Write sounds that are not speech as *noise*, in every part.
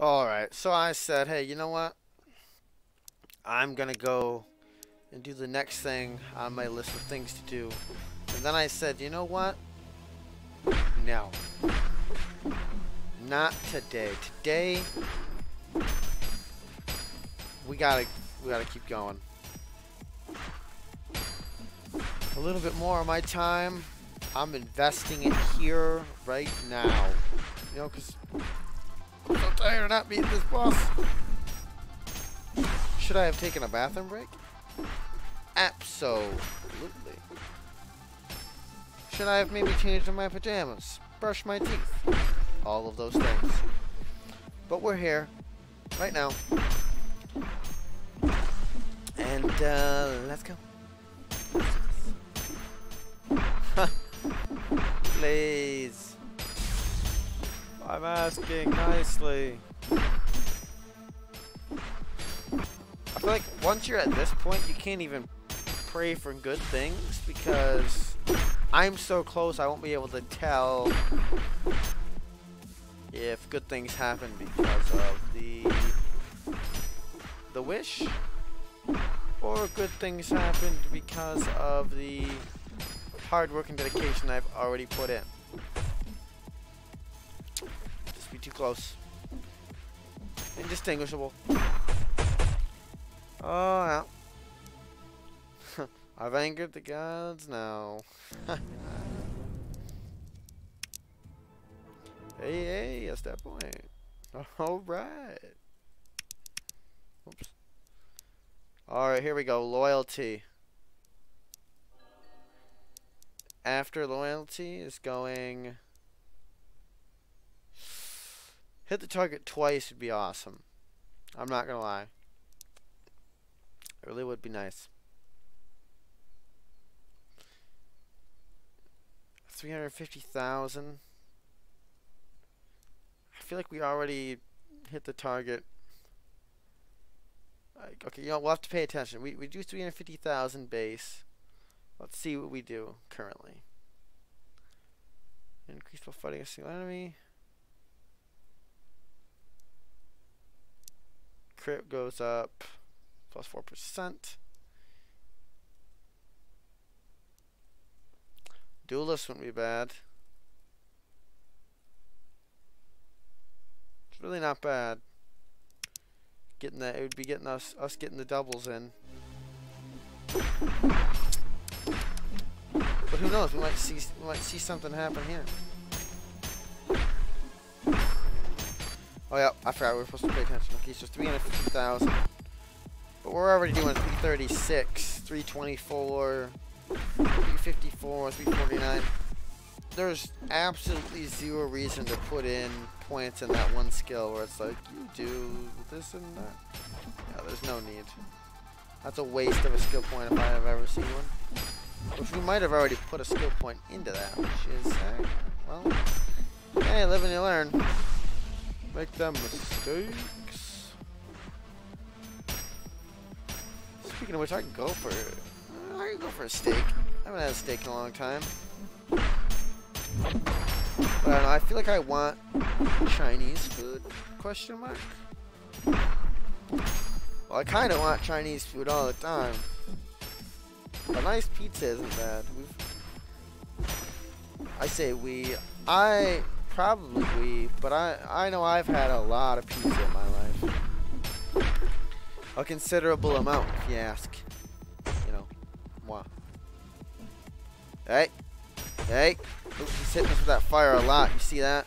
Alright, so I said, hey, you know what? I'm gonna go and do the next thing on my list of things to do. And then I said, you know what? No. Not today. Today we gotta we gotta keep going. A little bit more of my time. I'm investing it here right now. You know, because tired of not beating this boss. Should I have taken a bathroom break? Absolutely. Should I have maybe changed in my pajamas? Brush my teeth? All of those things. But we're here. Right now. And, uh, let's go. *laughs* Please. I'm asking nicely. I feel like once you're at this point, you can't even pray for good things because I'm so close I won't be able to tell if good things happen because of the the wish or good things happened because of the hard work and dedication I've already put in. Too close. Indistinguishable. Oh, yeah. *laughs* I've angered the gods now. *laughs* hey, hey, that's *laughs* that point. Alright. Oops. Alright, here we go. Loyalty. After loyalty is going... Hit the target twice would be awesome. I'm not gonna lie. It really would be nice. 350,000. I feel like we already hit the target. Okay, you know, we'll have to pay attention. We, we do 350,000 base. Let's see what we do currently. Increase while fighting a single enemy. Crit goes up plus 4%. Duelist wouldn't be bad. It's really not bad. Getting that, it would be getting us, us getting the doubles in. But who knows? We might see, we might see something happen here. Oh yeah, I forgot we were supposed to pay attention. Okay, so 350,000. But we're already doing 336, 324, 354, 349. There's absolutely zero reason to put in points in that one skill where it's like, you do this and that. Yeah, there's no need. That's a waste of a skill point if I have ever seen one. Which we might have already put a skill point into that, which is, uh, well, hey, live and you learn. Make them mistakes. Speaking of which, I can go for, I can go for a steak. I haven't had a steak in a long time. But I don't know, I feel like I want Chinese food, question mark. Well, I kind of want Chinese food all the time. A nice pizza isn't bad. We've, I say we. I probably we, but I I know I've had a lot of pizza in my life. A considerable amount, if you ask. You know, moi. Hey, hey. Ooh, he's hitting us with that fire a lot. You see that?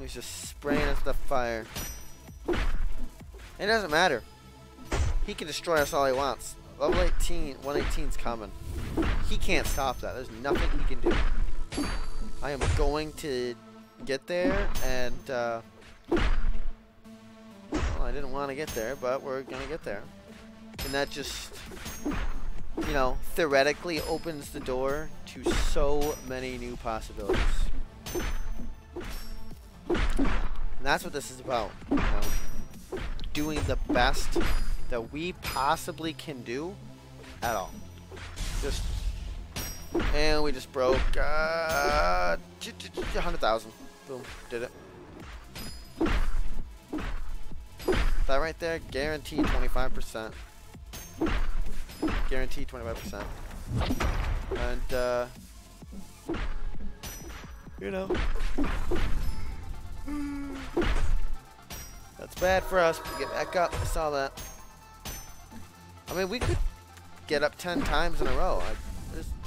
He's just spraying us with the fire. It doesn't matter. He can destroy us all he wants. Level 18, 118's coming. He can't stop that. There's nothing he can do. I am going to get there, and, uh, well, I didn't want to get there, but we're going to get there. And that just, you know, theoretically opens the door to so many new possibilities. And that's what this is about, you know doing the best that we possibly can do at all. Just, and we just broke uh, 100,000. Boom, did it. That right there, guaranteed 25%. Guaranteed 25%. And, uh, you know, that's bad for us. We get back up. I saw that. I mean, we could get up 10 times in a row. I,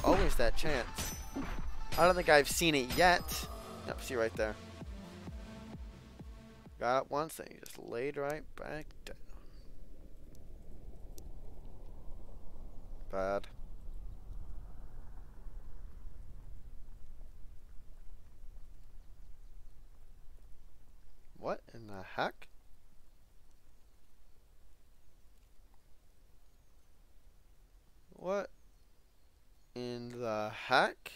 always that chance. I don't think I've seen it yet. Yep, see right there. Got up once and he just laid right back down. Bad. What in the heck? What in heck?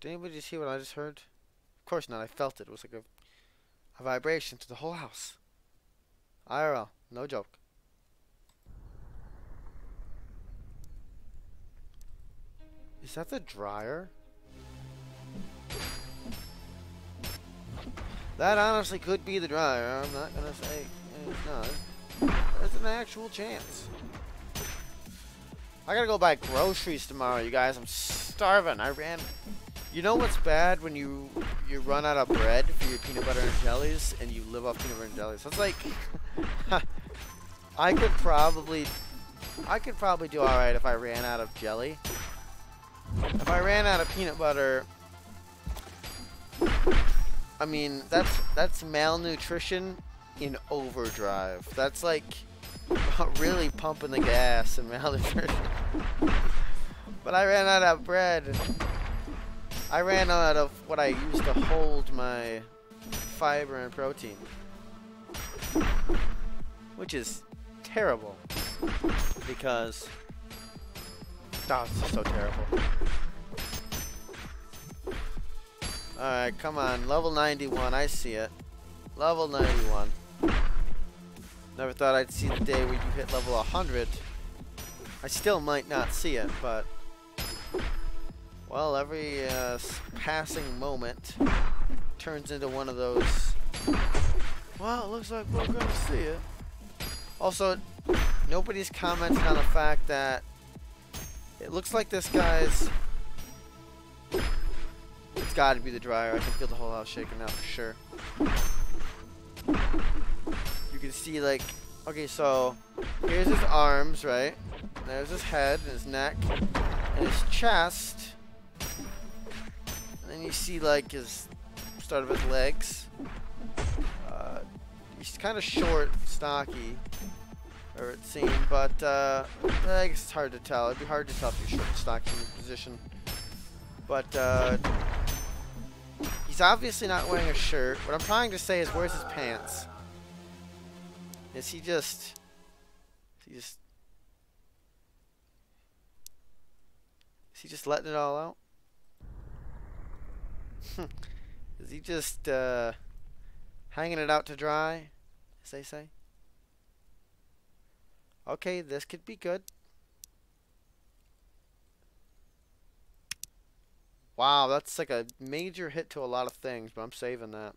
Did anybody just hear what I just heard? Of course not. I felt it. It was like a, a vibration to the whole house. IRL. No joke. Is that the dryer? That honestly could be the dryer. I'm not gonna say it's not. There's an actual chance. I gotta go buy groceries tomorrow, you guys. I'm starving. I ran. You know what's bad when you you run out of bread for your peanut butter and jellies, and you live off peanut butter and jellies. That's like, *laughs* I could probably, I could probably do all right if I ran out of jelly. If I ran out of peanut butter, I mean that's that's malnutrition in overdrive. That's like *laughs* really pumping the gas and malnutrition. but I ran out of bread. I ran out of what I used to hold my fiber and protein. Which is terrible. Because... Oh, it's so terrible. Alright, come on. Level 91, I see it. Level 91. Never thought I'd see the day where you hit level 100. I still might not see it, but... Well, every uh, passing moment turns into one of those. Well, it looks like we're gonna see it. Also, nobody's commented on the fact that it looks like this guy's. It's got to be the dryer. I can feel the whole house shaking now for sure. Can see like, okay, so here's his arms, right? There's his head, and his neck, and his chest And then you see like his start of his legs. Uh, he's kind of short, stocky, or it seemed, but uh, I guess it's hard to tell. It'd be hard to tell if you're short stocky in this position. But uh, he's obviously not wearing a shirt. What I'm trying to say is, where's his pants? Is he just? Is he just? Is he just letting it all out? *laughs* Is he just uh, hanging it out to dry, as they say? Okay, this could be good. Wow, that's like a major hit to a lot of things, but I'm saving that.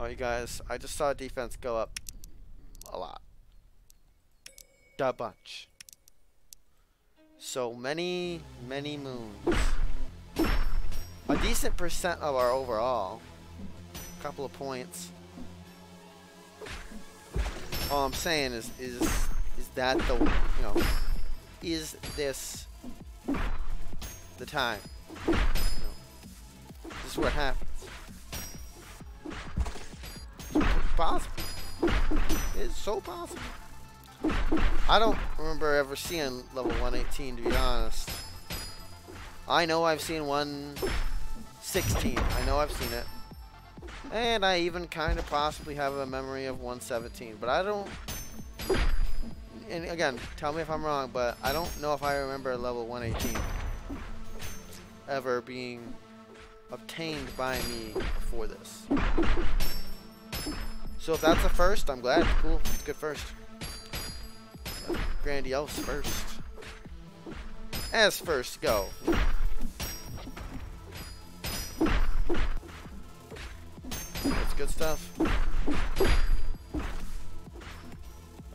You guys, I just saw defense go up a lot. A bunch. So many, many moons a decent percent of our overall. A couple of points. All I'm saying is, is, is that the, you know, is this the time? You know, this is what happens. Possible. It's so possible. I don't remember ever seeing level 118 to be honest. I know I've seen one 16. I know I've seen it. And I even kind of possibly have a memory of 117. But I don't... And again, tell me if I'm wrong, but I don't know if I remember level 118 ever being obtained by me before this. So if that's a first, I'm glad. Cool. It's good first. Grandiose first. As first go. That's good stuff.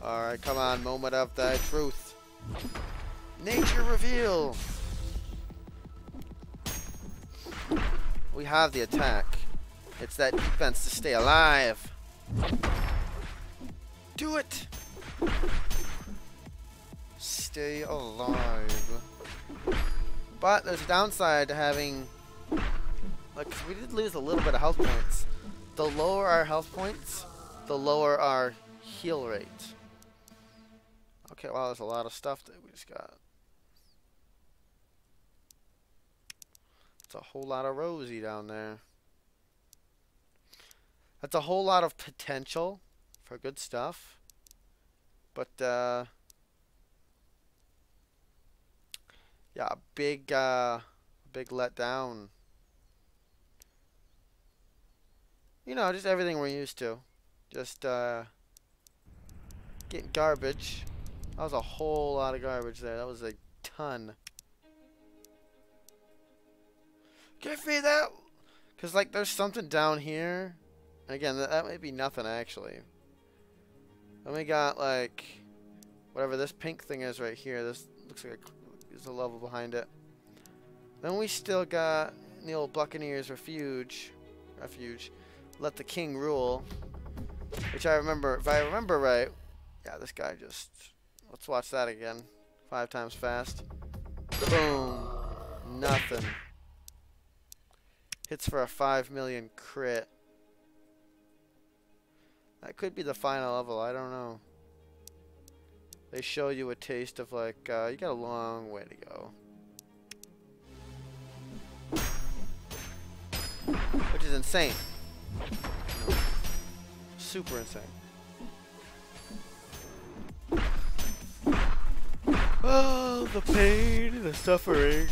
Alright, come on, moment of the truth. Nature reveal! We have the attack. It's that defense to stay alive. Do it! Stay alive. But there's a downside to having... Like, we did lose a little bit of health points. The lower our health points, the lower our heal rate. Okay, wow, there's a lot of stuff that we just got. It's a whole lot of Rosie down there. That's a whole lot of potential for good stuff. But, uh... Yeah, big, uh... Big letdown. You know, just everything we're used to. Just, uh... Getting garbage. That was a whole lot of garbage there. That was a ton. Give me that! Because, like, there's something down here. And again, that, that might be nothing, actually. Then we got, like, whatever this pink thing is right here. This looks like a, there's a level behind it. Then we still got the old Buccaneers Refuge. Refuge. Let the King Rule. Which I remember, if I remember right, yeah, this guy just Let's watch that again. Five times fast. Boom. Nothing. Hits for a 5 million crit. That could be the final level. I don't know. They show you a taste of like, uh, you got a long way to go. Which is insane. Super insane. Oh, the pain, the suffering,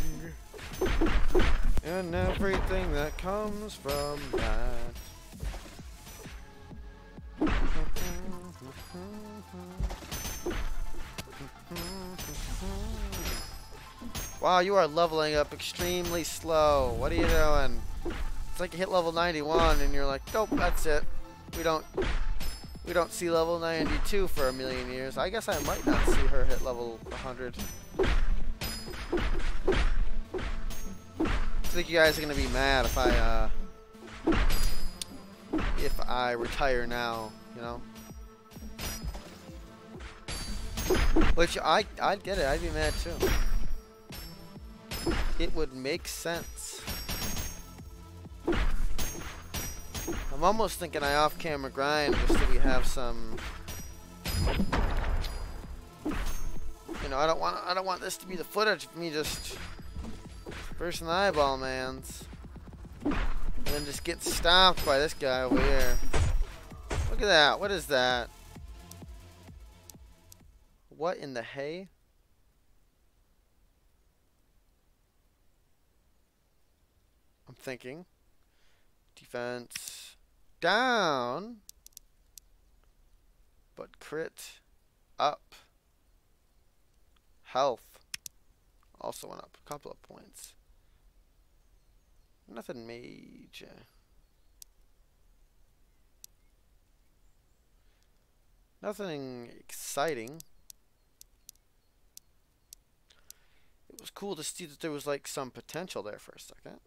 and everything that comes from that. Wow, you are leveling up extremely slow. What are you doing? It's like you hit level 91 and you're like, nope, that's it. We don't we don't see level 92 for a million years. I guess I might not see her hit level 100. I think you guys are going to be mad if I, uh, if I retire now, you know? Which, I, I'd get it. I'd be mad too. It would make sense. I'm almost thinking I off-camera grind just so we have some. You know, I don't want I don't want this to be the footage of me just bursting eyeball man's, and then just get stopped by this guy over here. Look at that. What is that? What in the hay? Thinking. Defense down, but crit up. Health also went up a couple of points. Nothing major. Nothing exciting. It was cool to see that there was like some potential there for a second.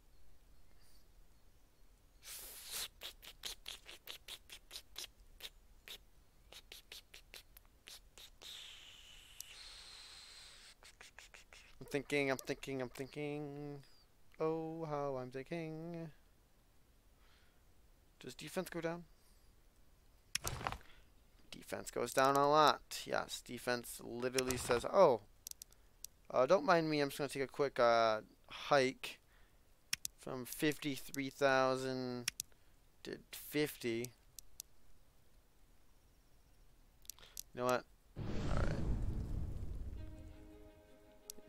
Thinking, I'm thinking, I'm thinking. Oh, how I'm thinking. Does defense go down? Defense goes down a lot. Yes, defense literally says, oh, uh, don't mind me. I'm just going to take a quick uh, hike from 53,000 to 50. You know what?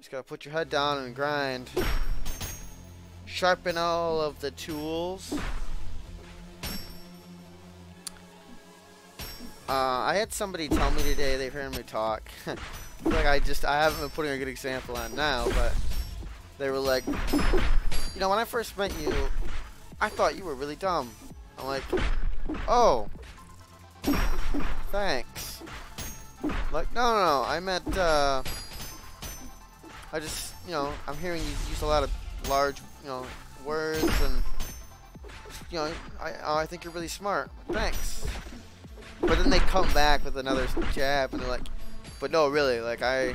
Just gotta put your head down and grind. Sharpen all of the tools. Uh, I had somebody tell me today, they've heard me talk. *laughs* like I just, I haven't been putting a good example on now, but they were like, you know, when I first met you, I thought you were really dumb. I'm like, Oh. Thanks. Like, no, no, no. I meant, uh... I just, you know, I'm hearing you use a lot of large, you know, words and... You know, I, I think you're really smart. Thanks. But then they come back with another jab and they're like, but no, really, like, I...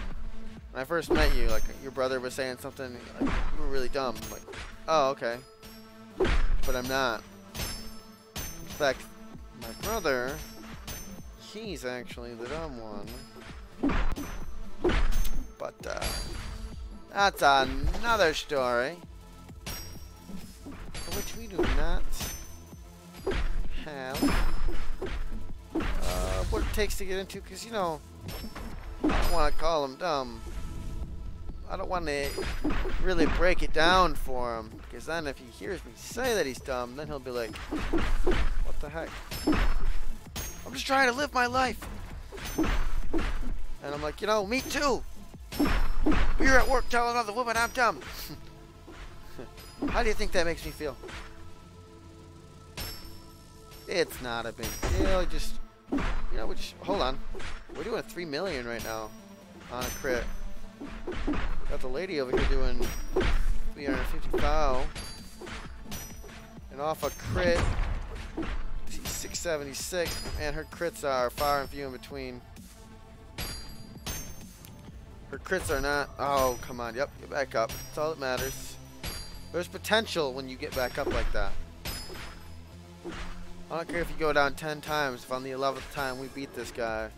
When I first met you, like, your brother was saying something, like, you were really dumb. I'm like, oh, okay. But I'm not. In fact, my brother, he's actually the dumb one. But, uh, that's another story. For which we do not have uh, what it takes to get into, because, you know, I don't want to call him dumb. I don't want to really break it down for him, because then if he hears me say that he's dumb, then he'll be like, what the heck? I'm just trying to live my life. And I'm like, you know, me too. You're at work telling other women I'm dumb. *laughs* How do you think that makes me feel? It's not a big deal. Just, you know, we just, hold on. We're doing 3 million right now on a crit. Got the lady over here doing 350 foul. And off a crit, 676. And her crits are far and few in between. Her crits are not. Oh, come on. Yep, get back up. That's all that matters. There's potential when you get back up like that. I don't care if you go down 10 times. If on the 11th time we beat this guy,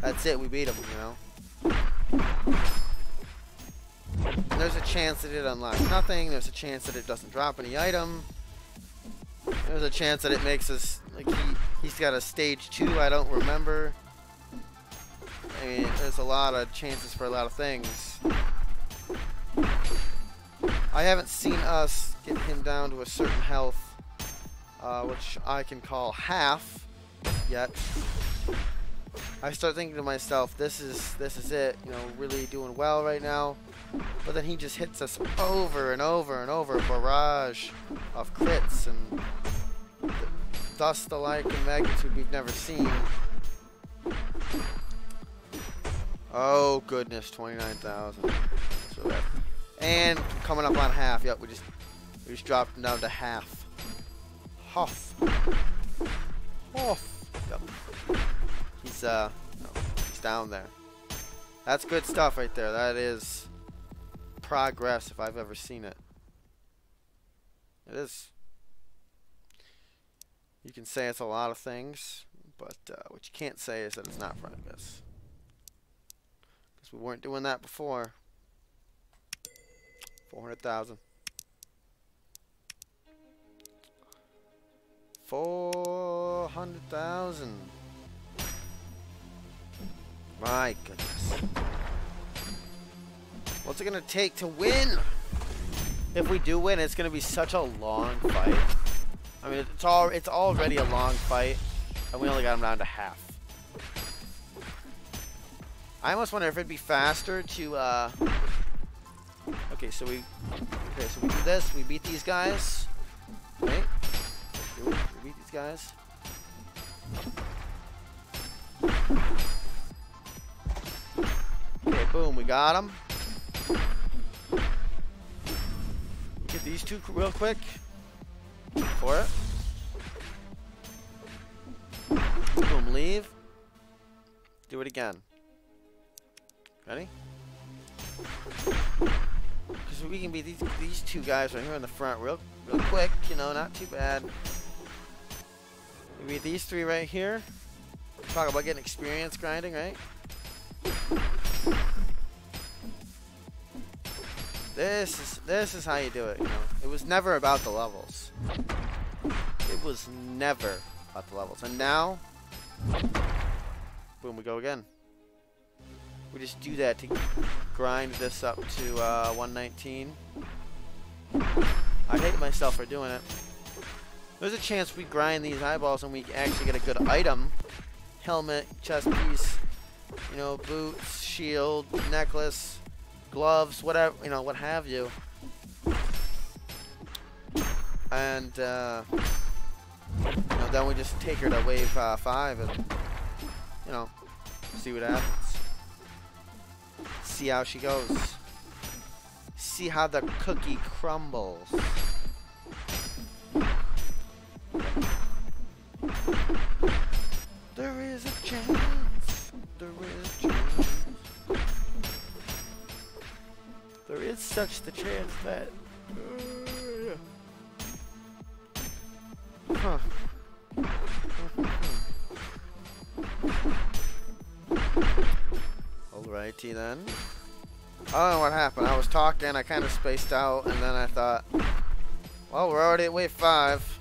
that's it. We beat him, you know. And there's a chance that it unlocks nothing. There's a chance that it doesn't drop any item. There's a chance that it makes us like he he's got a stage two. I don't remember. I mean, there's a lot of chances for a lot of things. I haven't seen us get him down to a certain health, uh, which I can call half yet. I start thinking to myself, this is this is it, you know, really doing well right now. But then he just hits us over and over and over, barrage of crits and thus the like in magnitude we've never seen. Oh goodness, 29,000. So and coming up on half. Yep, we just we just dropped him down to half. Huff. Huff. Yep. He's uh no, he's down there. That's good stuff right there. That is progress if I've ever seen it. It is. You can say it's a lot of things, but uh, what you can't say is that it's not progress. We weren't doing that before. 400,000. 400,000. My goodness. What's it going to take to win? If we do win, it's going to be such a long fight. I mean, it's all it's already a long fight, and we only got him down to half. I almost wonder if it'd be faster to uh, Okay, so we okay, so we do this. We beat these guys. Right? We beat these guys. Okay, boom, we got them. Get these two real quick. For it. Boom, leave. Do it again. Ready? Because we can be these these two guys right here in the front real real quick, you know, not too bad. Beat these three right here. Talk about getting experience grinding, right? This is this is how you do it, you know. It was never about the levels. It was never about the levels. And now boom we go again. We just do that to grind this up to uh, 119. I hate myself for doing it. There's a chance we grind these eyeballs and we actually get a good item. Helmet, chest piece, you know, boots, shield, necklace, gloves, whatever, you know, what have you. And, uh, you know, then we just take her to wave uh, five and, you know, see what happens. See how she goes. See how the cookie crumbles. There is a chance. There is a chance. There is such the chance that. Uh, huh. Alrighty then. I don't know what happened. I was talking, I kind of spaced out, and then I thought, well, we're already at wave 5.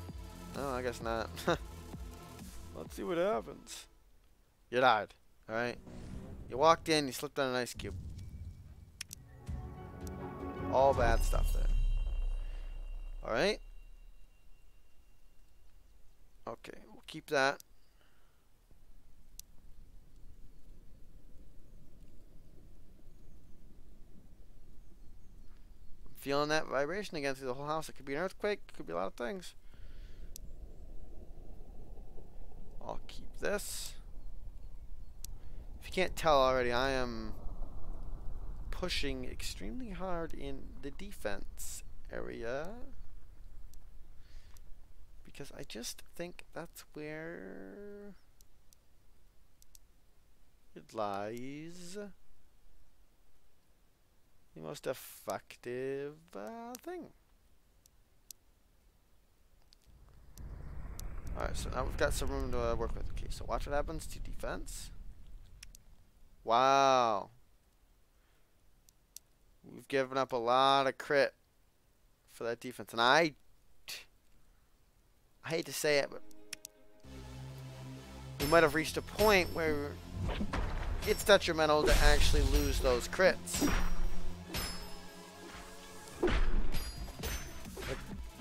No, I guess not. *laughs* Let's see what happens. You died, alright? You walked in, you slipped on an ice cube. All bad stuff there. Alright? Okay, we'll keep that. Feeling that vibration again through the whole house. It could be an earthquake, it could be a lot of things. I'll keep this. If you can't tell already, I am pushing extremely hard in the defense area. Because I just think that's where it lies the most effective uh, thing. Alright, so now we've got some room to uh, work with. Okay, so watch what happens to defense. Wow. We've given up a lot of crit for that defense. And I, I hate to say it, but we might have reached a point where it's detrimental to actually lose those crits.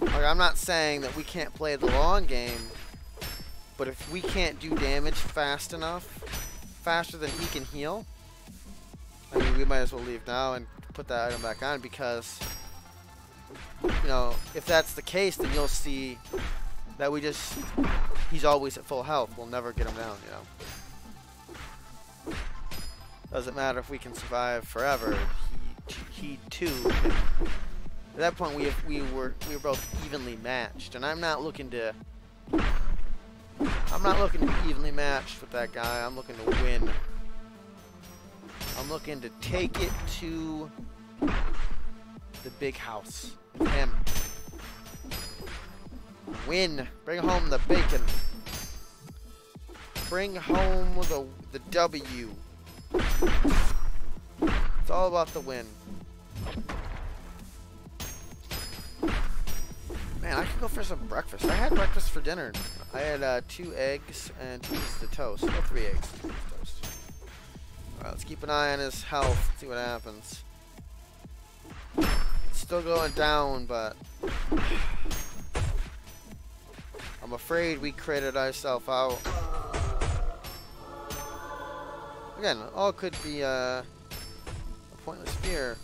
Like, I'm not saying that we can't play the long game, but if we can't do damage fast enough, faster than he can heal, I mean, we might as well leave now and put that item back on because, you know, if that's the case, then you'll see that we just, he's always at full health. We'll never get him down, you know. Doesn't matter if we can survive forever. He, he too at that point, we we were we were both evenly matched, and I'm not looking to. I'm not looking to be evenly matched with that guy. I'm looking to win. I'm looking to take it to the big house him. Win. Bring home the bacon. Bring home the the W. It's all about the win. Man, I could go for some breakfast. I had breakfast for dinner. I had uh, two eggs and two pieces of toast. Or three eggs and toast. Alright, let's keep an eye on his health. See what happens. It's still going down, but... I'm afraid we created ourselves out. Again, all could be uh, a pointless fear.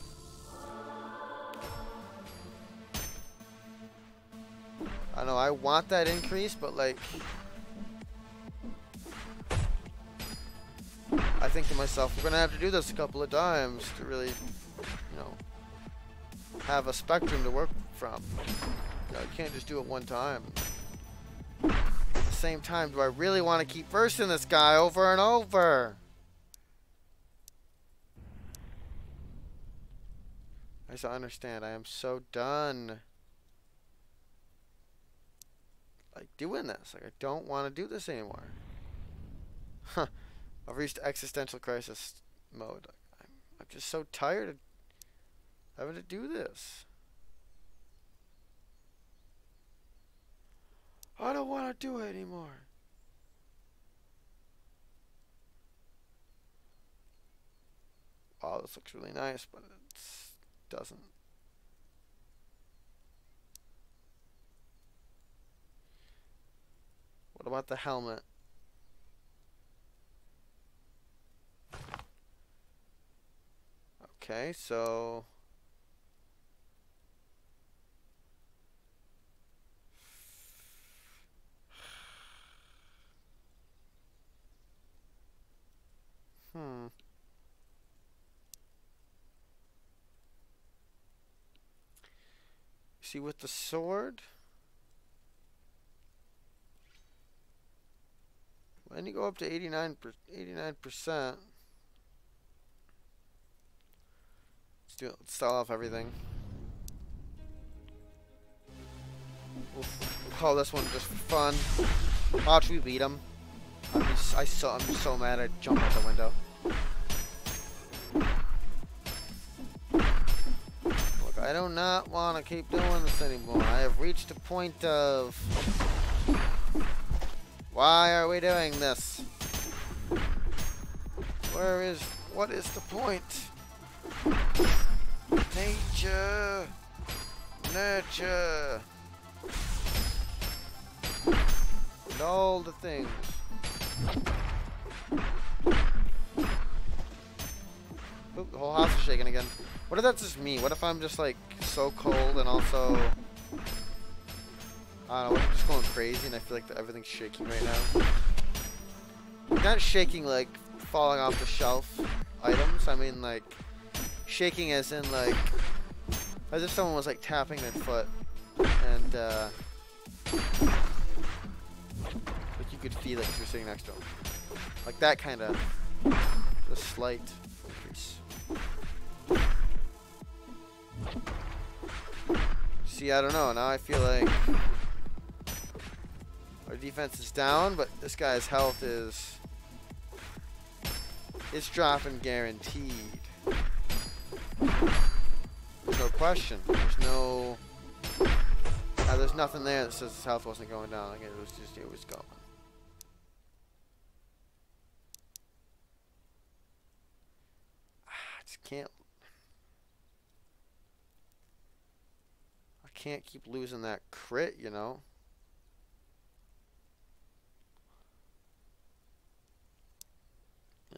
Know I want that increase, but like I think to myself, we're gonna have to do this a couple of times to really, you know, have a spectrum to work from. You, know, can't just do it one time. At the same time, do I really want to keep versing this guy over and over? I don't understand. I am so done like doing this. Like I don't want to do this anymore. Huh. I've reached existential crisis mode. I'm, I'm just so tired of having to do this. I don't want to do it anymore. Wow, this looks really nice, but it doesn't. What about the helmet? Okay, so... Hmm. See, with the sword... When you go up to 89 percent. Let's do it. Let's style off everything. We'll, call oh, this one just for fun. Watch we beat him. I'm just, I so, I'm so mad I jumped out the window. Look, I do not want to keep doing this anymore. I have reached a point of... Why are we doing this? Where is... What is the point? Nature! Nurture! And all the things. Oop, the whole house is shaking again. What if that's just me? What if I'm just like so cold and also I don't know, I'm just going crazy and I feel like everything's shaking right now. Not shaking like falling off the shelf items, I mean like shaking as in like as if someone was like tapping their foot and uh like you could feel it if you're sitting next to them. Like that kind of a slight increase. See, I don't know. Now I feel like our defense is down, but this guy's health is it's dropping guaranteed. There's no question. There's no uh, there's nothing there that says his health wasn't going down. Again, it was just it was going. I just can't I can't keep losing that crit, you know.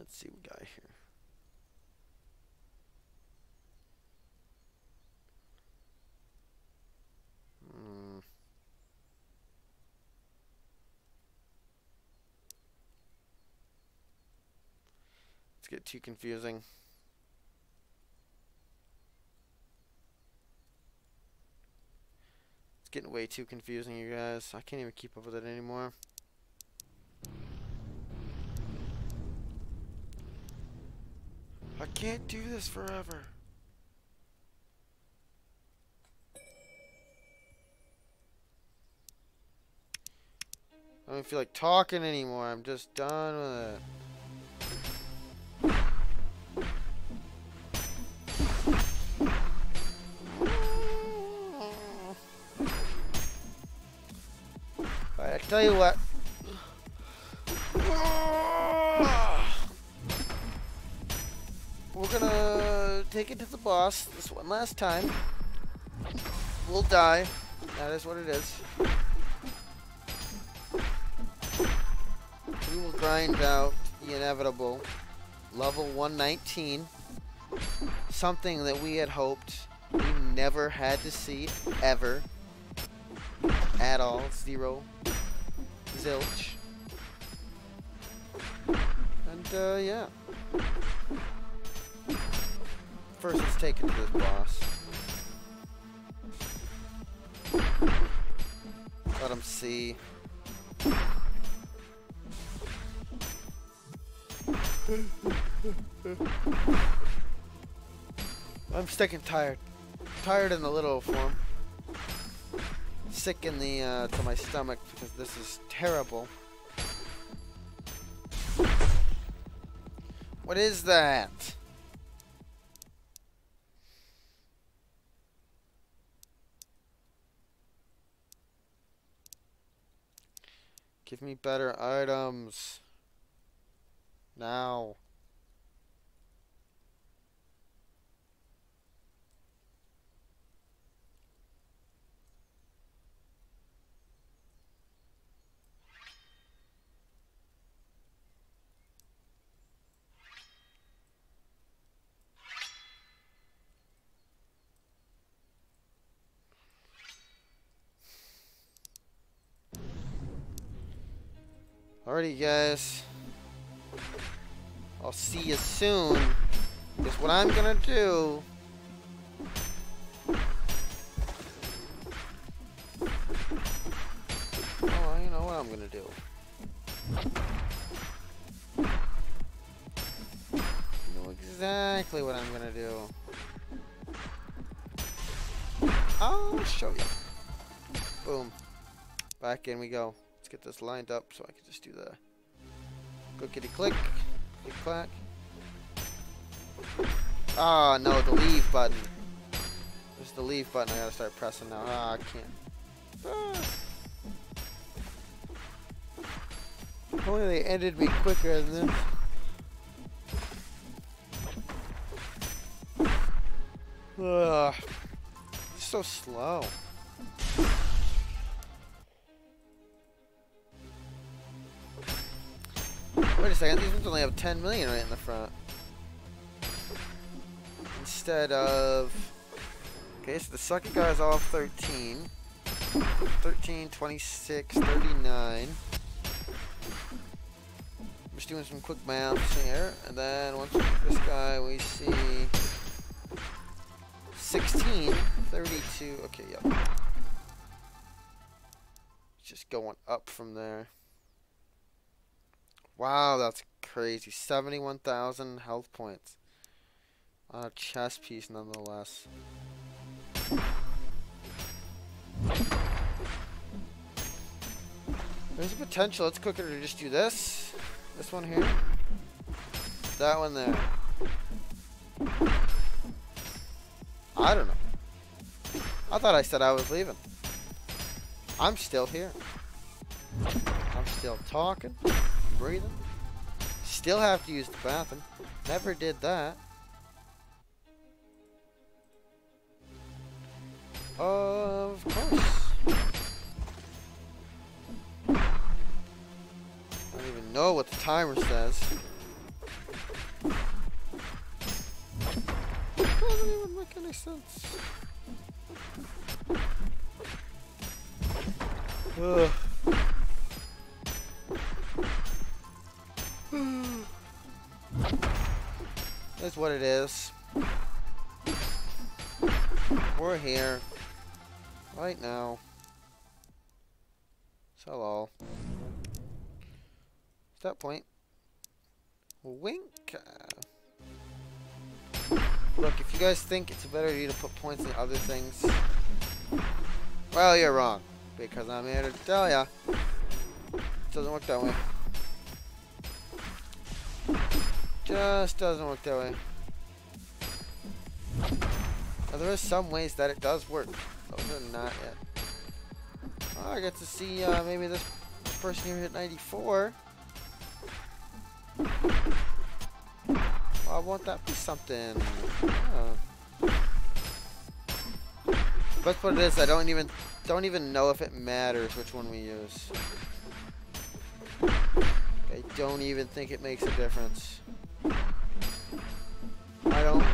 Let's see what we got here. Hmm. Let's get too confusing. It's getting way too confusing, you guys. I can't even keep up with it anymore. I can't do this forever. I don't feel like talking anymore. I'm just done with it. Alright, I tell you what. We're gonna take it to the boss this one last time. We'll die. That is what it is. We will grind out the inevitable level 119. Something that we had hoped we never had to see ever. At all. Zero zilch. And, uh, yeah. First, let's take it to this boss. Let him see. I'm sick tired. Tired in the little form sick in the uh, to my stomach because this is terrible. What is that? Give me better items. Now. Alrighty, guys. I'll see you soon. Is what I'm gonna do. Oh, you know what I'm gonna do. Know exactly what I'm gonna do. I'll show you. Boom. Back in we go. Let's get this lined up so I can just do the kitty click, click clack. Ah, oh, no, the leave button. There's the leave button I gotta start pressing now. Ah, I can't. Ah. If only they ended me quicker than this. Ugh. so slow. Wait a second, these ones only have 10 million right in the front. Instead of... Okay, so the second guys all have 13. 13, 26, 39. I'm just doing some quick math here. And then once this guy, we see 16, 32. Okay, yep. Just going up from there. Wow, that's crazy. 71,000 health points. On a chess piece, nonetheless. There's a potential. Let's quicker to just do this. This one here. That one there. I don't know. I thought I said I was leaving. I'm still here. I'm still talking breathing. Still have to use the bathroom. Never did that. Of course. I don't even know what the timer says. Doesn't even make any sense. Ugh. That's what it is. We're here. Right now. Sell all. At that point. Wink. Look, if you guys think it's a better idea to put points in other things, well, you're wrong. Because I'm here to tell ya. It doesn't work that way. Just doesn't work that way. Now, there is some ways that it does work. Those are not yet. Oh, I get to see uh, maybe this person here hit 94. Why won't that be something? But what it is, I don't even don't even know if it matters which one we use. I don't even think it makes a difference. I don't,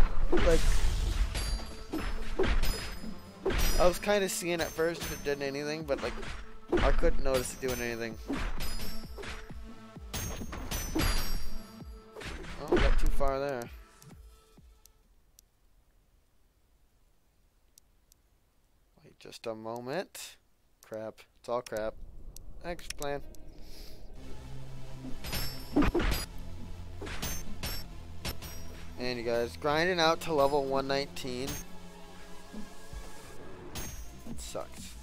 like, I was kind of seeing at first if it did anything, but, like, I couldn't notice it doing anything. Oh, got too far there. Wait just a moment. Crap. It's all crap. Next plan. And you guys, grinding out to level 119. It sucks.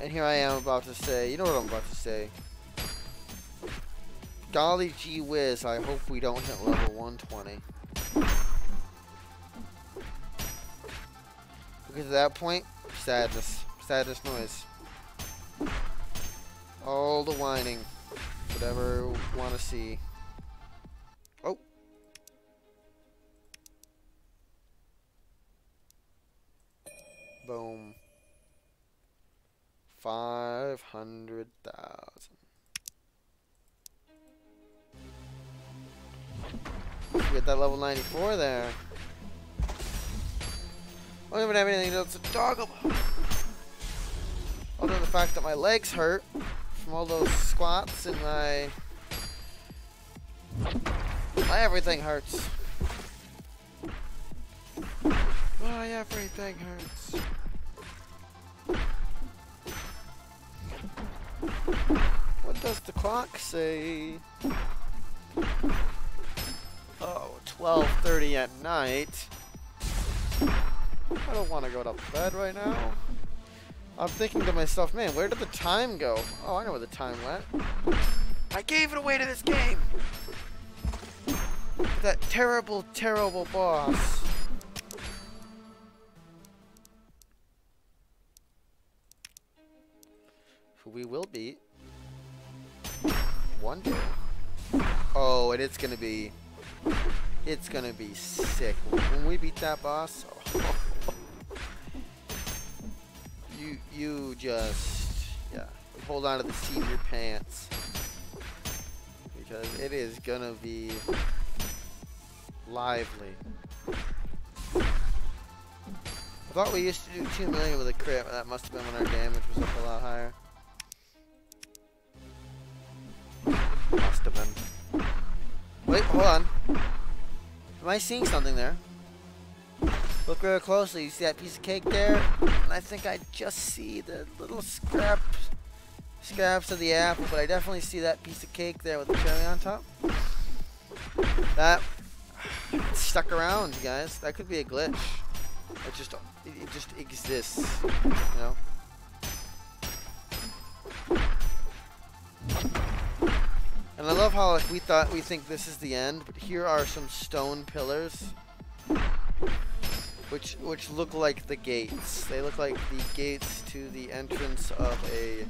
And here I am about to say, you know what I'm about to say. Golly gee whiz, I hope we don't hit level 120. Because at that point, sadness. Sadness noise. All the whining. Whatever want to see. Boom. Five hundred thousand. Get that level 94 there. I don't even have anything else to talk about. Other than the fact that my legs hurt from all those squats and my... My everything hurts. My everything hurts. Does the clock say? Oh, 12.30 at night. I don't want to go to bed right now. I'm thinking to myself, man, where did the time go? Oh, I know where the time went. I gave it away to this game! That terrible, terrible boss. Who we will beat. One. Oh, and it's gonna be... It's gonna be sick. When we beat that boss... Oh, *laughs* you, you just... Yeah. Hold on to the seat of your pants. Because it is gonna be lively. I thought we used to do 2 million with a crit, but that must have been when our damage was up a lot higher. Must have been. Wait, hold on. Am I seeing something there? Look real closely. You see that piece of cake there? And I think I just see the little scrap, scraps of the apple, but I definitely see that piece of cake there with the cherry on top. That *sighs* stuck around, you guys. That could be a glitch. It just it just exists, you know. I love how like, we thought we think this is the end, but here are some stone pillars, which which look like the gates. They look like the gates to the entrance of a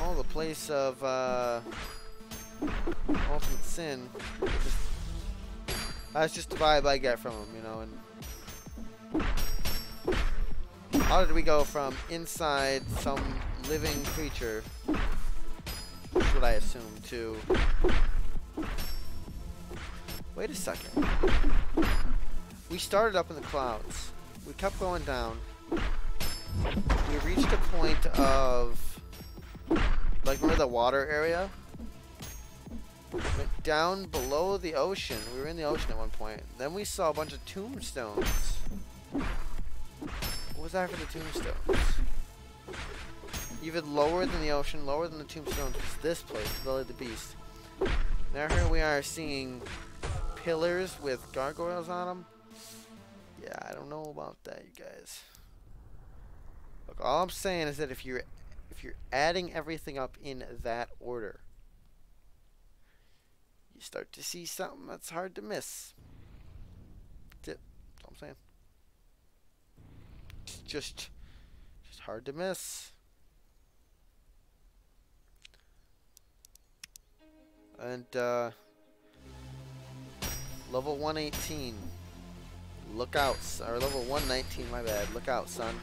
oh the place of. Uh, ultimate sin. Just, that's just the vibe I get from them, you know. And how did we go from inside some living creature, that's what I assume, too. Wait a second. We started up in the clouds. We kept going down. We reached a point of... Like, remember the water area? Went down below the ocean. We were in the ocean at one point. Then we saw a bunch of tombstones. What was that for the tombstones? Even lower than the ocean, lower than the tombstones was this place, the Belly of the Beast. Now here we are seeing pillars with gargoyles on them. Yeah, I don't know about that, you guys. Look, all I'm saying is that if you're if you're adding everything up in that order, you start to see something that's hard to miss. That's it. That's all I'm saying. It's just, just hard to miss. And, uh, level 118. Look out, or level 119, my bad. Look out, son.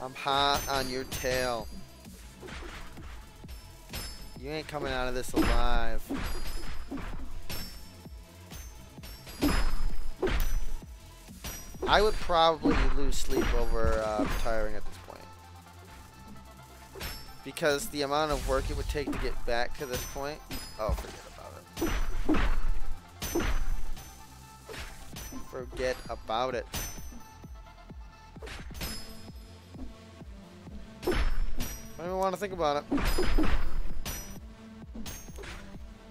I'm hot on your tail. You ain't coming out of this alive. I would probably lose sleep over uh, retiring at this. Because the amount of work it would take to get back to this point, oh, forget about it. Forget about it. I don't even want to think about it.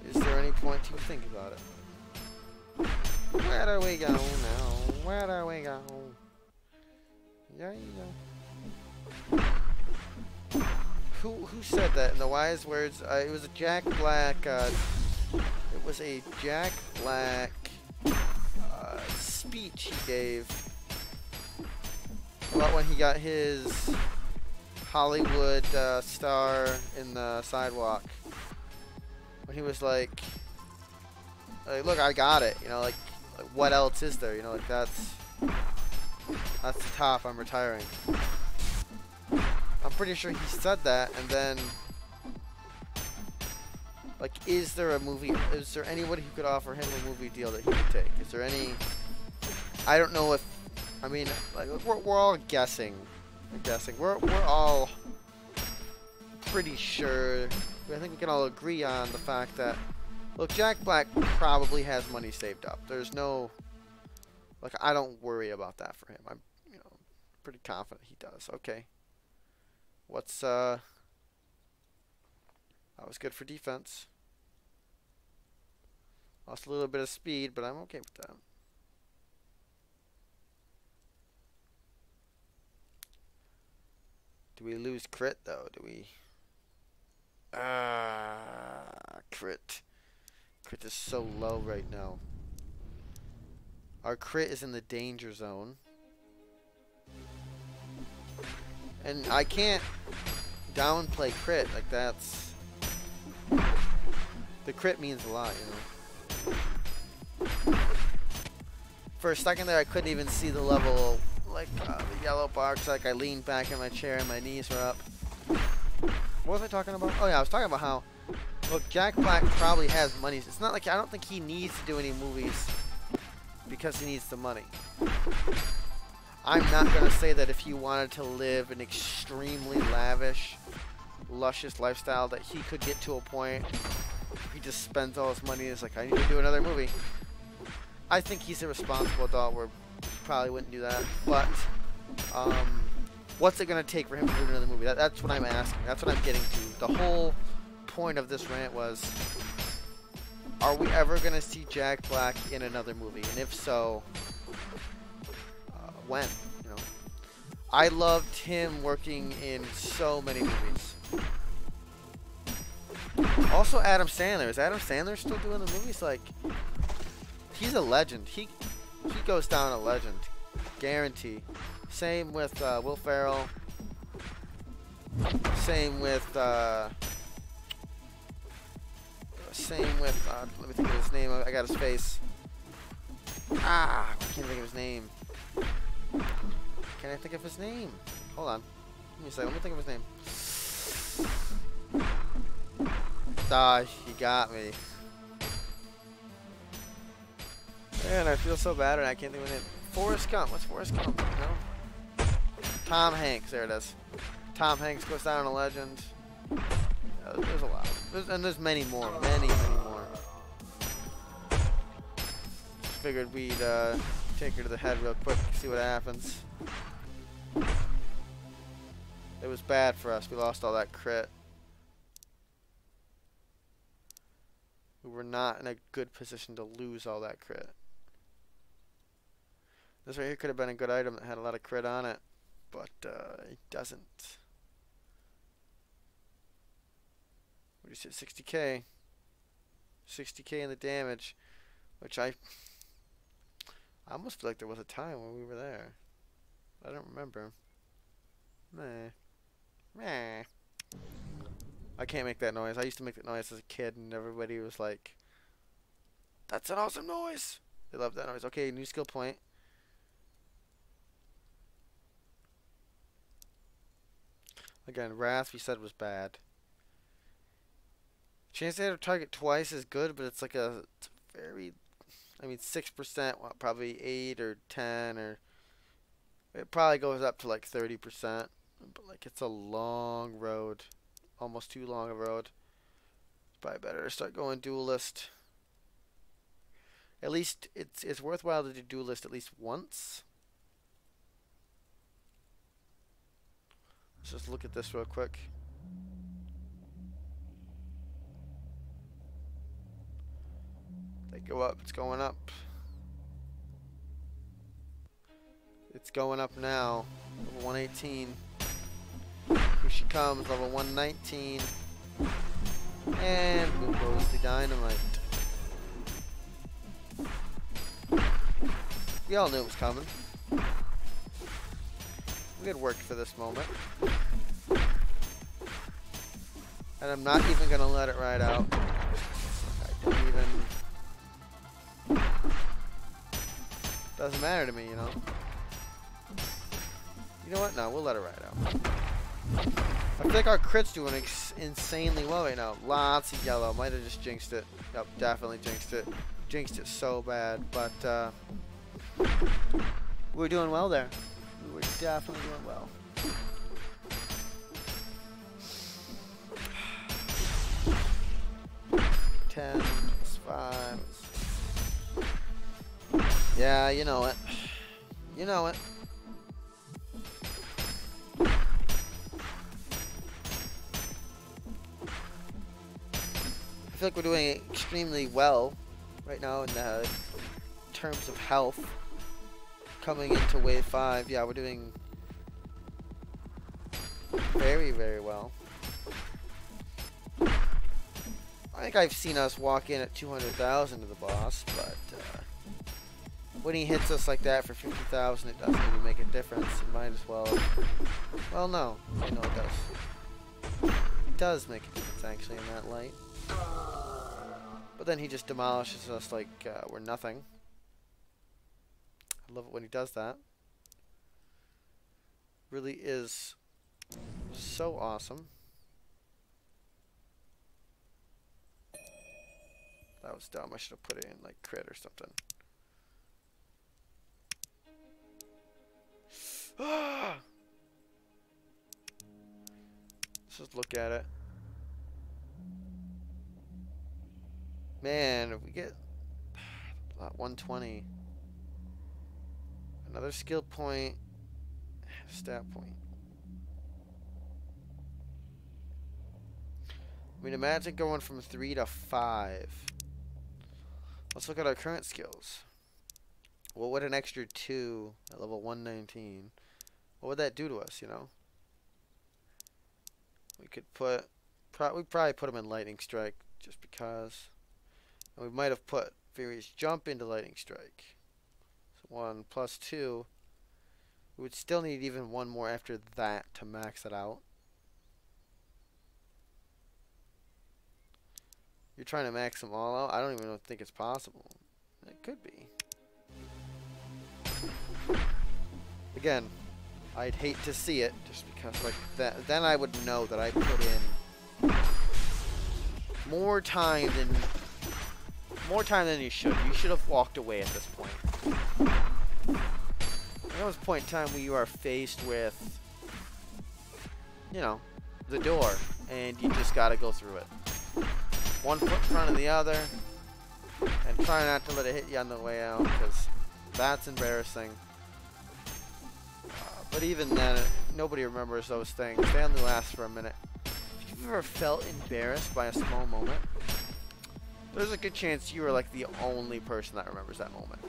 Is there any point to think about it? Where do we go now? Where do we go? There you. Who who said that in the wise words? Uh, it was a Jack Black. Uh, it was a Jack Black uh, speech he gave about when he got his Hollywood uh, star in the sidewalk when he was like, like, look, I got it. You know, like, like, what else is there? You know, like that's that's the top. I'm retiring. I'm pretty sure he said that, and then like, is there a movie? Is there anybody who could offer him a movie deal that he could take? Is there any? I don't know if. I mean, like, we're we're all guessing. We're guessing. We're we're all pretty sure I think we can all agree on the fact that, look, Jack Black probably has money saved up. There's no, like, I don't worry about that for him. I'm, you know, pretty confident he does. Okay. What's uh? That was good for defense. Lost a little bit of speed, but I'm okay with that. Do we lose crit though? Do we? Ah, crit. Crit is so low right now. Our crit is in the danger zone. And I can't downplay crit. Like that's... The crit means a lot, you know. For a second there, I couldn't even see the level, like, uh, the yellow box. Like, I leaned back in my chair and my knees were up. What was I talking about? Oh, yeah, I was talking about how, look, Jack Black probably has money. It's not like, I don't think he needs to do any movies because he needs the money. I'm not going to say that if he wanted to live an extremely lavish, luscious lifestyle that he could get to a point he just spends all his money and is like, I need to do another movie. I think he's a responsible adult where probably wouldn't do that. But, um, what's it going to take for him to do another movie? That, that's what I'm asking. That's what I'm getting to. The whole point of this rant was, are we ever going to see Jack Black in another movie? And if so, when? You know, I loved him working in so many movies. Also, Adam Sandler. Is Adam Sandler still doing the movies? Like, he's a legend. He he goes down a legend, guarantee. Same with uh, Will Ferrell. Same with. Uh, same with. Uh, let me think of his name. I got his face. Ah, I can't think of his name. Can I think of his name? Hold on. Me. Let me think of his name. Ah, he got me. Man, I feel so bad and I can't think of it. Forrest Gump. What's Forrest Gump? No? Tom Hanks. There it is. Tom Hanks goes down a legend. Yeah, there's a lot. There's, and there's many more. Many, many more. Figured we'd uh, take her to the head real quick, see what happens. It was bad for us. We lost all that crit. We were not in a good position to lose all that crit. This right here could have been a good item that had a lot of crit on it, but uh, it doesn't. Do you say, 60k? 60k in the damage, which I, I almost feel like there was a time when we were there. I don't remember. Meh. Meh. I can't make that noise. I used to make that noise as a kid, and everybody was like, "That's an awesome noise." They love that noise. Okay, new skill point. Again, Wrath we said was bad. Chance to hit a target twice is good, but it's like a, it's very, I mean, 6%, probably 8 or 10 or, it probably goes up to like 30%, but like it's a long road almost too long a road. It's probably better to start going duelist. At least it's it's worthwhile to do duelist at least once. Let's just look at this real quick. They go up, it's going up. It's going up now. Level 118. Here she comes, level 119. And boom goes the dynamite. We all knew it was coming. We had worked for this moment. And I'm not even going to let it ride out. I don't even... Doesn't matter to me, you know. You know what? No, we'll let it ride out. I feel like our crit's doing insanely well right now. Lots of yellow. Might have just jinxed it. Yep, definitely jinxed it. Jinxed it so bad. But, uh, we were doing well there. We were definitely doing well. *sighs* Ten five. Yeah, you know it. You know it. I feel like we're doing extremely well right now in, uh, terms of health. Coming into wave 5, yeah, we're doing very, very well. I think I've seen us walk in at 200,000 to the boss, but... Uh, when he hits us like that for 50,000, it doesn't even make a difference. It might as well. Well, no. I know it does. It does make a difference, actually, in that light. But then he just demolishes us like uh, we're nothing. I love it when he does that. Really is so awesome. That was dumb. I should have put it in like crit or something. Let's just look at it. Man, if we get 120. Another skill point. Stat point. I mean, imagine going from 3 to 5. Let's look at our current skills. What would an extra 2 at level 119? What would that do to us, you know? We could put... Pro we probably put him in Lightning Strike, just because. And we might have put Furious Jump into Lightning Strike. So 1 plus 2. We would still need even one more after that to max it out. You're trying to max them all out? I don't even think it's possible. It could be. Again, I'd hate to see it just because like that then I would know that I put in more time than more time than you should. You should have walked away at this point. There was a point in time where you are faced with you know, the door and you just gotta go through it one foot in front of the other, and try not to let it hit you on the way out, because that's embarrassing. But even then, nobody remembers those things. They only last for a minute. If you've ever felt embarrassed by a small moment, there's a good chance you are like the only person that remembers that moment.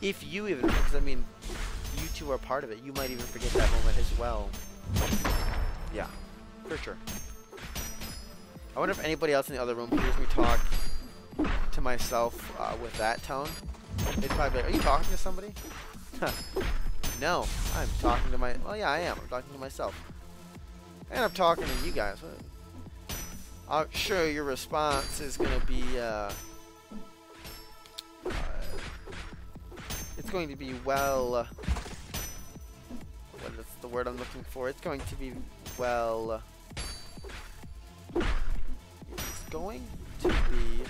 If you even, because I mean, you two are part of it. You might even forget that moment as well. Yeah, for sure. I wonder if anybody else in the other room hears me talk to myself uh, with that tone. They'd probably be like, are you talking to somebody? *laughs* no, I'm talking to my... Well, yeah, I am. I'm talking to myself. And I'm talking to you guys. I'm sure your response is going to be... Uh, uh, it's going to be well... Uh, what is the word I'm looking for? It's going to be well It's going to be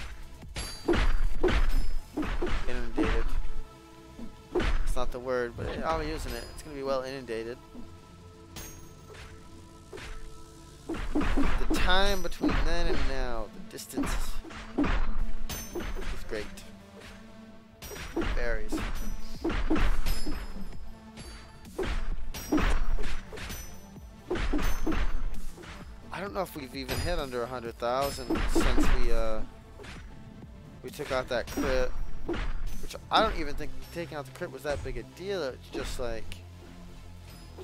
word, but I'm using it. It's going to be well inundated. The time between then and now, the distance is great. It varies. I don't know if we've even hit under 100,000 since we uh, we took out that crit. Which I don't even think taking out the crit was that big a deal. It's just like,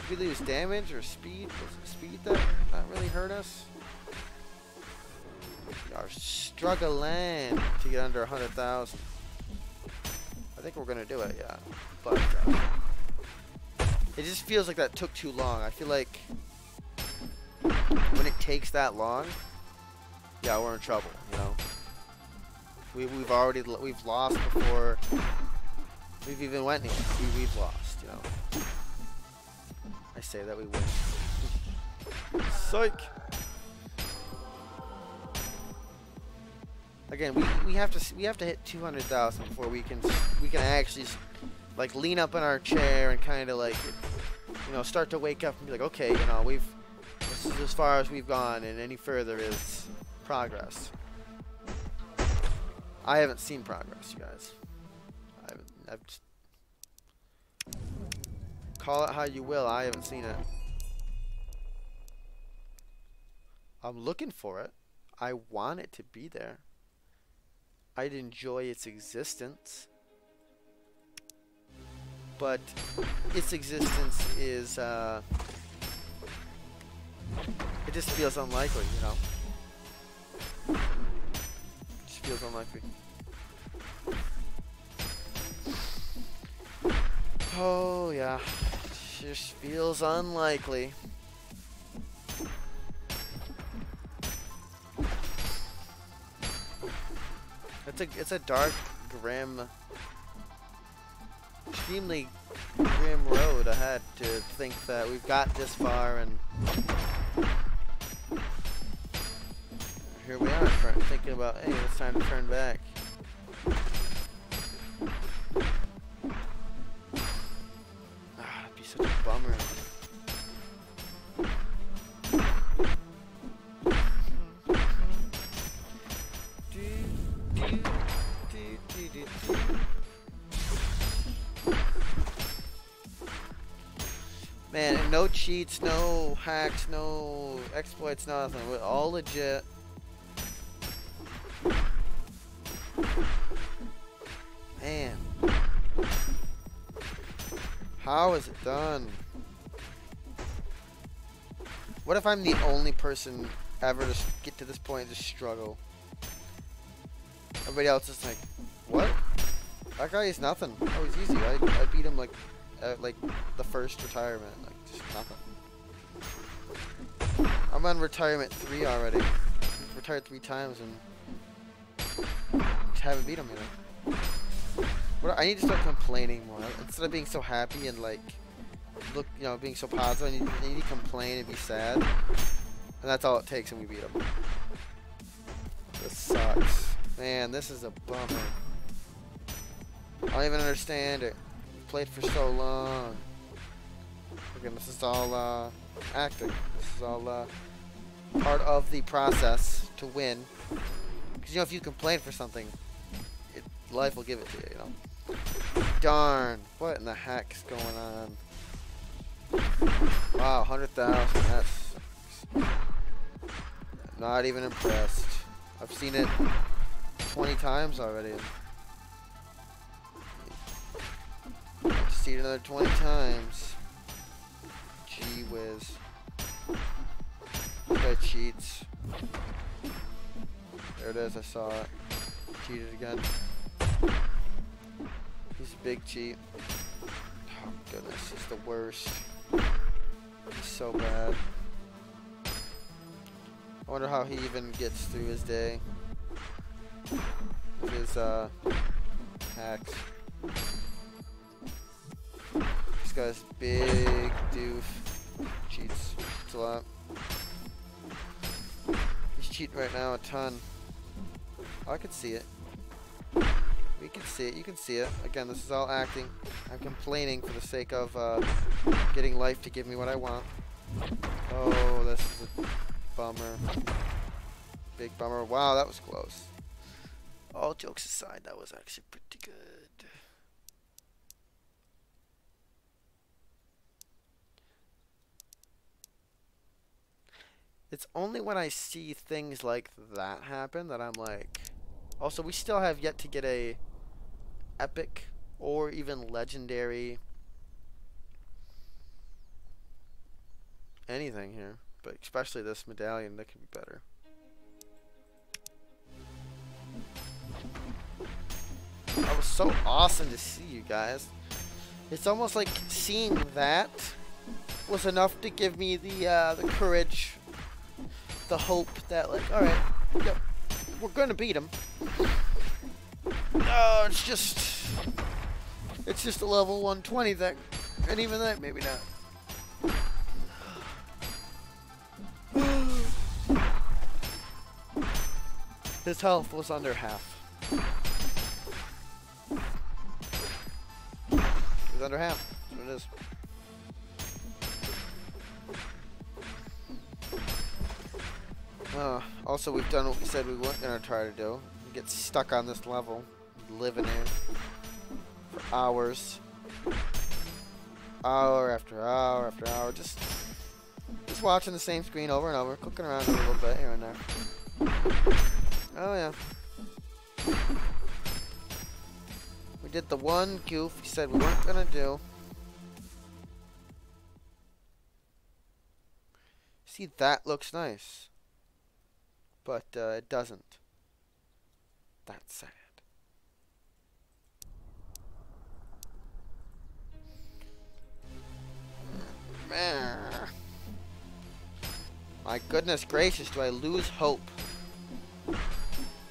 did we lose damage or speed? Was speed that, that really hurt us? We are struggling to get under 100,000. I think we're going to do it, yeah. But uh, it just feels like that took too long. I feel like when it takes that long, yeah, we're in trouble, you know. We, we've already, we've lost before we've even went anywhere. We, we've lost, you know. I say that we win. Psych! Again, we, we have to we have to hit 200,000 before we can we can actually like lean up in our chair and kind of like you know start to wake up and be like okay you know we've this is as far as we've gone, and any further is progress. I haven't seen progress, you guys. I haven't, I've just, call it how you will, I haven't seen it. I'm looking for it. I want it to be there. I'd enjoy its existence. But its existence is, uh, it just feels unlikely, you know? Feels unlikely. Oh, yeah. Just feels unlikely. It's a it's a dark, grim, extremely grim road ahead to think that we've got this far and here we are thinking about hey it's time to turn back. Ah, it'd be such a bummer. Man, no cheats, no hacks, no exploits, nothing. All legit. Man. How is it done? What if I'm the only person ever to get to this point and just struggle? Everybody else is like, what? That guy is nothing. Oh, he's easy. I, I beat him like, at like the first retirement. Like, just nothing. I'm on retirement three already. Retired three times and just haven't beat him. What, I need to start complaining more. Instead of being so happy and like, look, you know, being so positive, I need, I need to complain and be sad. And that's all it takes and we beat him. This sucks. Man, this is a bummer. I don't even understand it. We played for so long. Again, this is all uh, acting. This is all uh, part of the process to win. Because, you know, if you complain for something, it, life will give it to you, you know? Darn. What in the heck's going on? Wow, 100,000. That sucks. Not even impressed. I've seen it 20 times already. See it another 20 times. Gee whiz. Guy cheats. There it is, I saw it. Cheated again. He's a big cheat. Oh goodness, he's the worst. He's so bad. I wonder how he even gets through his day his uh, hacks. This guy's big doof. Cheats. Cheats a lot. He's cheating right now a ton. I can see it. We can see it. You can see it. Again, this is all acting. I'm complaining for the sake of uh, getting life to give me what I want. Oh, this is a bummer. Big bummer. Wow, that was close. All jokes aside, that was actually pretty good. It's only when I see things like that happen that I'm like... Also, we still have yet to get a epic or even legendary anything here. But especially this medallion, that could be better. That was so awesome to see you guys. It's almost like seeing that was enough to give me the uh, the courage, the hope that like, all right, yep, we're gonna beat him. Oh, it's just, it's just a level 120 thing, and even that maybe not. *sighs* His health was under half. It's under half. That's what it is. Uh, also, we've done what we said we weren't going to try to do. Get stuck on this level, living in. for hours. Hour after hour after hour. Just, just watching the same screen over and over, clicking around a little bit here and there. Oh yeah. We did the one goof we said we weren't gonna do. See, that looks nice. But uh, it doesn't. That's sad. My goodness gracious, do I lose hope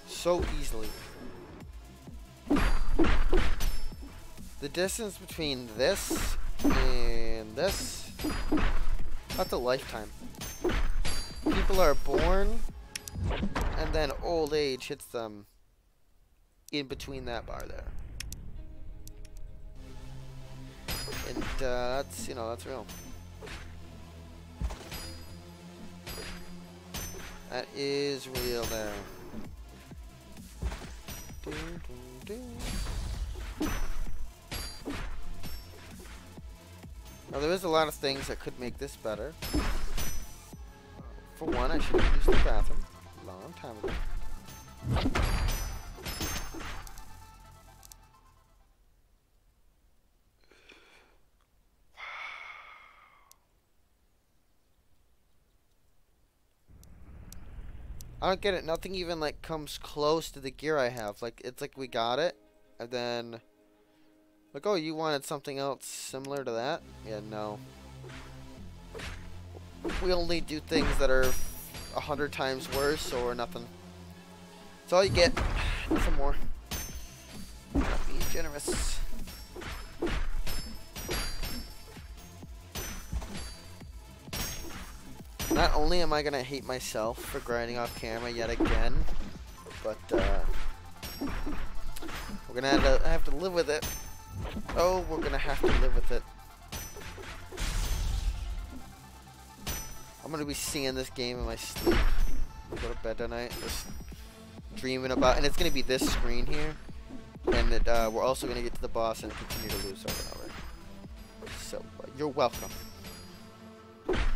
so easily. The distance between this and this, that's a lifetime. People are born, and then old age hits them in between that bar there. And uh, that's, you know, that's real. That is real there. Now there is a lot of things that could make this better. For one, I should use the bathroom long time ago. I don't get it. Nothing even like comes close to the gear I have. Like it's like we got it, and then like oh you wanted something else similar to that? Yeah, no. We only do things that are a hundred times worse or nothing. That's all you get. Some more. Be generous. Not only am I gonna hate myself for grinding off camera yet again, but uh, we're gonna have to, have to live with it. Oh, we're gonna have to live with it. I'm gonna be seeing this game in my sleep. Go to bed tonight, just dreaming about, and it's gonna be this screen here, and it, uh, we're also gonna get to the boss and continue to lose over and over. So uh, you're welcome.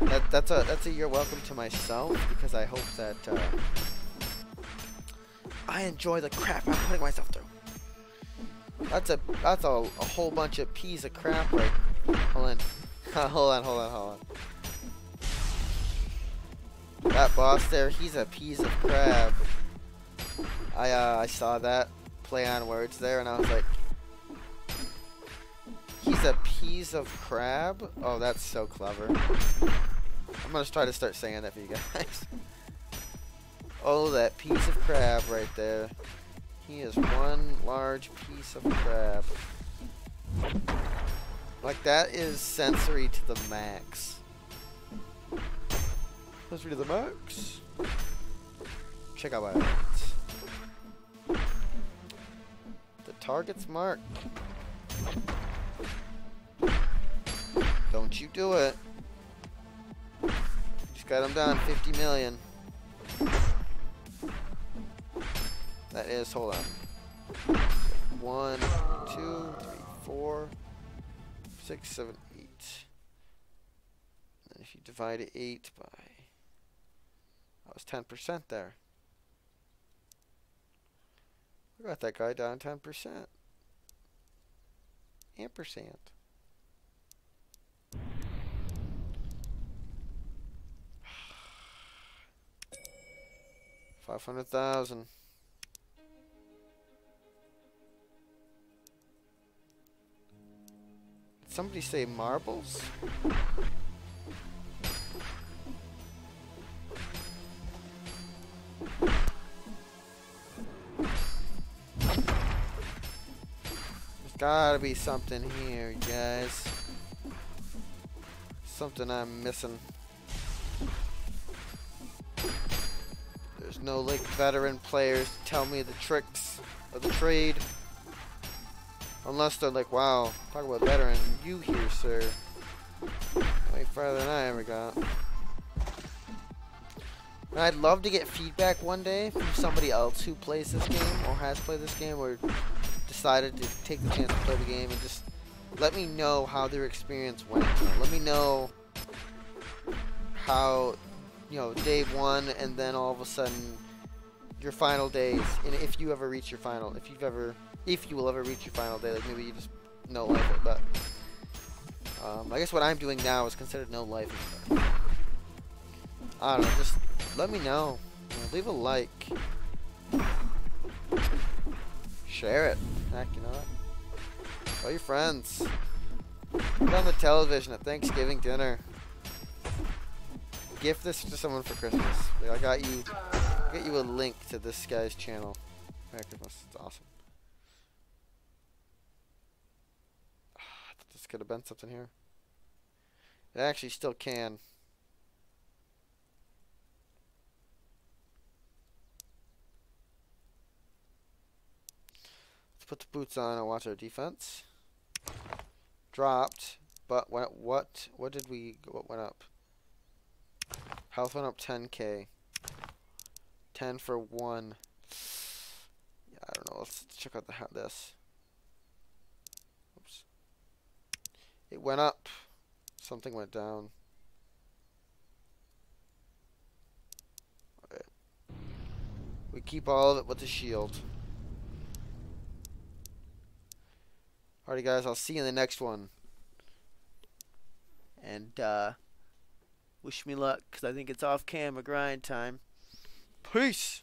That, that's a that's a you're welcome to myself because I hope that uh, I enjoy the crap I'm putting myself through. That's a that's a, a whole bunch of peas of crap right. *laughs* Hold on, hold on, hold on, hold on. That boss there, he's a piece of crab. I uh, I saw that play on words there, and I was like, he's a piece of crab. Oh, that's so clever. I'm gonna try to start saying that for you guys. *laughs* oh, that piece of crab right there. He is one large piece of crab. Like, that is sensory to the max. Sensory to the max. Check out items. The target's marked. Don't you do it. Just got him down 50 million. That is, hold on. One, two, three, four, six, seven, eight. And if you divide eight by, that was 10% there. We got that guy down 10%. Ampersand. *sighs* Five hundred thousand. Somebody say marbles? There's gotta be something here, guys. Something I'm missing. There's no like veteran players to tell me the tricks of the trade. Unless they're like, wow, talk about veteran, you here, sir. Way farther than I ever got. And I'd love to get feedback one day from somebody else who plays this game or has played this game or decided to take the chance to play the game and just let me know how their experience went. Let me know how you know, day one, and then all of a sudden your final days, and if you ever reach your final, if you've ever, if you will ever reach your final day, like maybe you just no life it, but um, I guess what I'm doing now is considered no life. I don't know, just let me know. Leave a like. Share it. Heck, you know what? Tell your friends. Put on the television at Thanksgiving dinner. Gift this to someone for Christmas. I got you. I got you a link to this guy's channel. Merry Christmas. It's awesome. *sighs* I thought this could have been something here. It actually still can. Put the boots on and watch our defense. Dropped, but what what what did we what went up? Health went up 10k. 10 for one. Yeah, I don't know. Let's check out the this. Oops. It went up. Something went down. Okay. We keep all of it with the shield. Alrighty guys, I'll see you in the next one. And uh wish me luck, because I think it's off camera grind time. Peace!